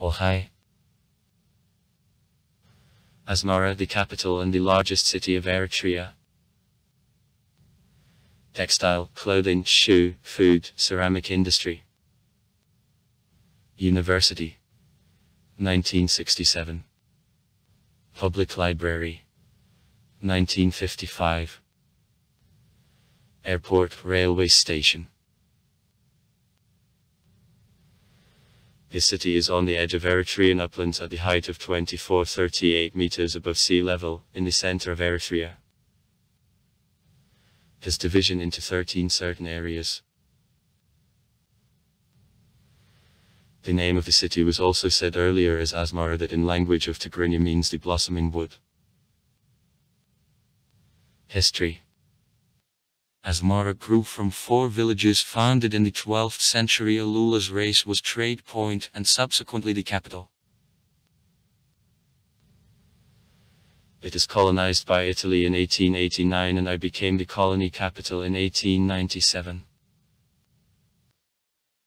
Ohai. Asmara, the capital and the largest city of Eritrea. Textile, clothing, shoe, food, ceramic industry. University. 1967. Public Library. 1955. Airport Railway Station. The city is on the edge of Eritrean uplands at the height of 2438 meters above sea level, in the center of Eritrea. His division into 13 certain areas. The name of the city was also said earlier as Asmara that in language of Tigrinya means the blossoming wood. History Asmara grew from four villages founded in the 12th century Alula's race was trade point and subsequently the capital. It is colonized by Italy in 1889 and I became the colony capital in 1897.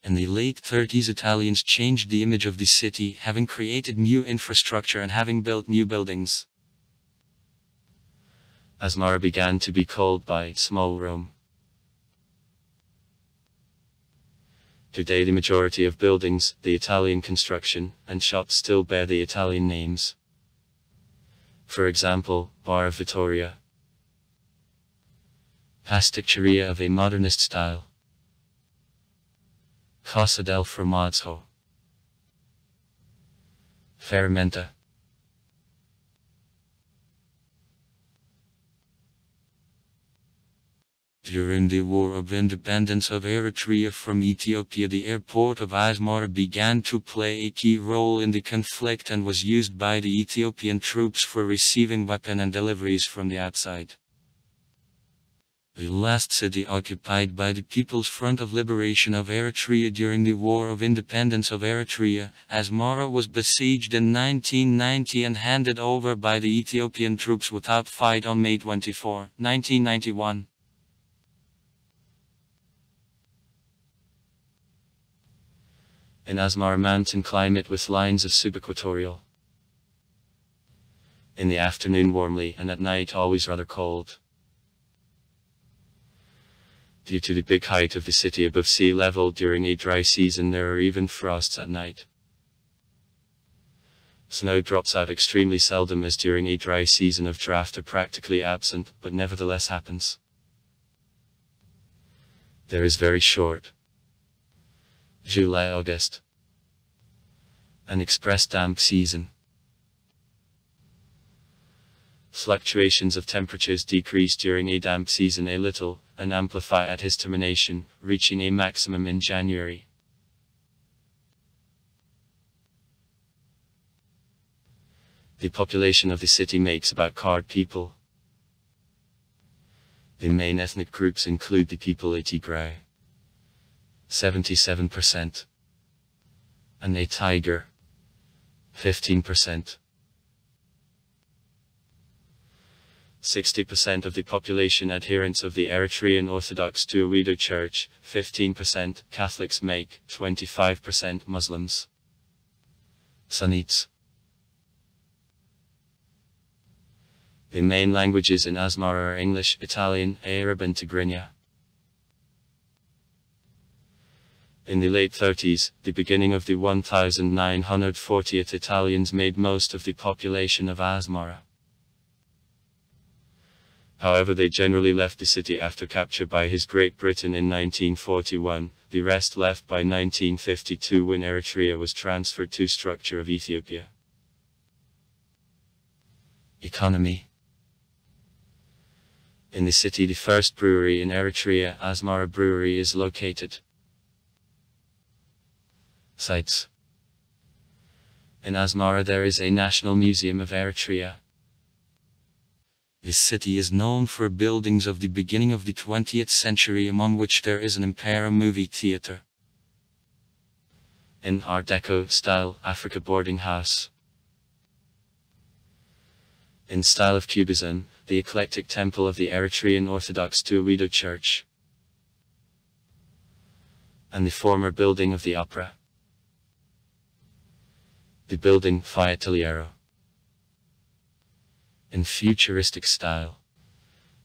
In the late 30s Italians changed the image of the city, having created new infrastructure and having built new buildings. Asmara began to be called by Small Rome. Today the majority of buildings, the Italian construction, and shops still bear the Italian names. For example, Bar of Vittoria. Pasticceria of a modernist style. Casa del Formaggio. Fermenta. During the War of Independence of Eritrea from Ethiopia the airport of Asmara began to play a key role in the conflict and was used by the Ethiopian troops for receiving weapon and deliveries from the outside. The last city occupied by the People's Front of Liberation of Eritrea during the War of Independence of Eritrea, Asmara was besieged in 1990 and handed over by the Ethiopian troops without fight on May 24, 1991. In Asmara mountain climate with lines of subequatorial. In the afternoon warmly and at night always rather cold. Due to the big height of the city above sea level during a dry season there are even frosts at night. Snow drops out extremely seldom as during a dry season of draft are practically absent, but nevertheless happens. There is very short, July-August. An express damp season. Fluctuations of temperatures decrease during a damp season a little, and amplify at his termination, reaching a maximum in January. The population of the city makes about card people. The main ethnic groups include the people of Tigray. 77%. And a tiger. 15%. 60% of the population adherents of the Eritrean Orthodox Tewahedo Church, 15% Catholics make, 25% Muslims. Sunnites. The main languages in Asmara are English, Italian, Arab and Tigrinya. In the late 30s, the beginning of the 1940th Italians made most of the population of Asmara. However they generally left the city after capture by his Great Britain in 1941, the rest left by 1952 when Eritrea was transferred to structure of Ethiopia. Economy In the city the first brewery in Eritrea, Asmara Brewery is located. Sites In Asmara there is a National Museum of Eritrea. This city is known for buildings of the beginning of the 20th century among which there is an Impera movie theater. An Art Deco style Africa boarding house. In style of Cubism, the eclectic temple of the Eritrean Orthodox Tewahedo Church. And the former building of the opera. The building Fiat Tagliero. In futuristic style.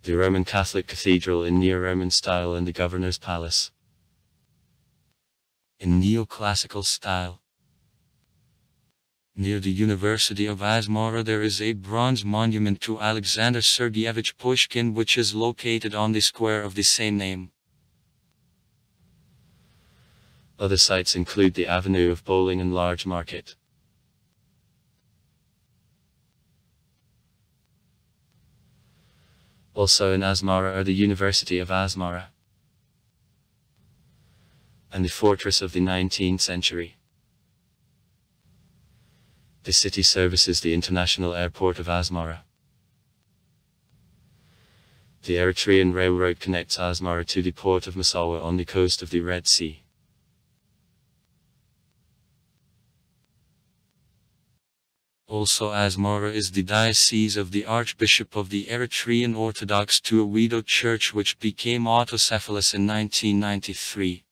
The Roman Catholic Cathedral in Neo-Roman style and the Governor's Palace. In neoclassical style. Near the University of Asmara there is a bronze monument to Alexander Sergeyevich Pushkin which is located on the square of the same name. Other sites include the Avenue of Bowling and Large Market. Also in Asmara are the University of Asmara and the fortress of the 19th century. The city services the international airport of Asmara. The Eritrean Railroad connects Asmara to the port of Massawa on the coast of the Red Sea. Also Asmara is the diocese of the Archbishop of the Eritrean Orthodox Tewahedo Church which became autocephalous in 1993.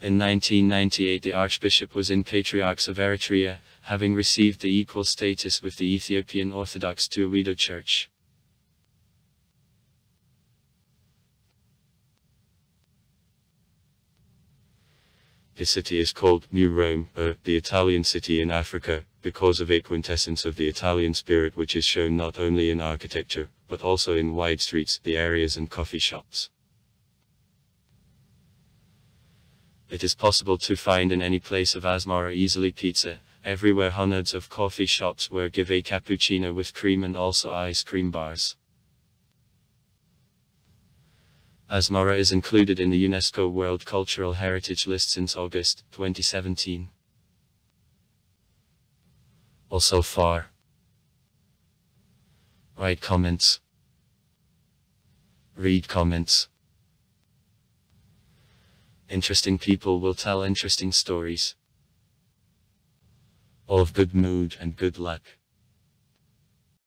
In 1998 the Archbishop was in Patriarchs of Eritrea, having received the equal status with the Ethiopian Orthodox Tewahedo Church. The city is called New Rome, or the Italian city in Africa, because of a quintessence of the Italian spirit which is shown not only in architecture, but also in wide streets, the areas and coffee shops. It is possible to find in any place of Asmara easily pizza, everywhere hundreds of coffee shops where give a cappuccino with cream and also ice cream bars. Asmara is included in the UNESCO World Cultural Heritage List since August 2017. Also far. Write comments. Read comments. Interesting people will tell interesting stories. All of good mood and good luck.